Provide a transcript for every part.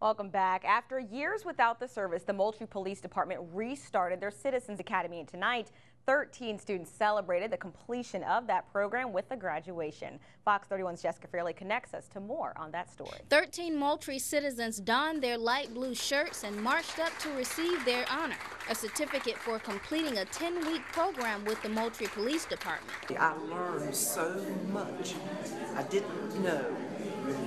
Welcome back. After years without the service, the Moultrie Police Department restarted their Citizens Academy and tonight 13 students celebrated the completion of that program with a graduation. Fox 31's Jessica Fairley connects us to more on that story. 13 Moultrie citizens donned their light blue shirts and marched up to receive their honor, a certificate for completing a 10-week program with the Moultrie Police Department. I learned so much. I didn't know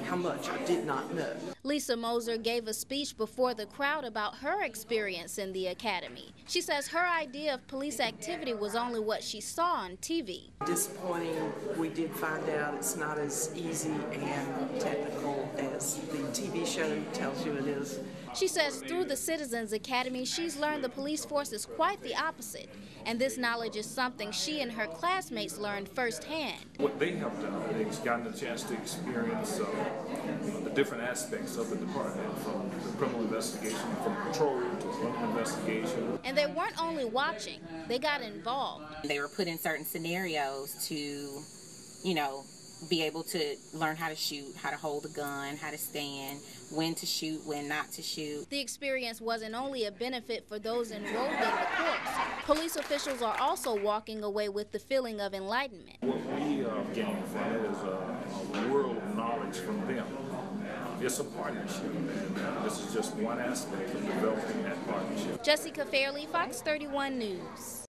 how much I did not know. Lesa Moser gave a speech before the crowd about her experience in the academy. She says her idea of police activity was only what she saw on TV. Disappointing, we did find out it's not as easy and technical as the TV show tells you it is. She says through the Citizens Academy, she's learned the police force is quite the opposite. And this knowledge is something she and her classmates learned firsthand. What they have done, they've gotten a chance to experience uh, the different aspects of the department, from the criminal investigation, from patrol to criminal investigation. And they weren't only watching, they got involved. They were put in certain scenarios to, you know, be able to learn how to shoot, how to hold a gun, how to stand, when to shoot, when not to shoot. The experience wasn't only a benefit for those enrolled in the course. Police officials are also walking away with the feeling of enlightenment. What we uh, gained from it is a, a world of knowledge from them. It's a partnership, and this is just one aspect of developing that partnership. Jessica Fairley, Fox 31 News.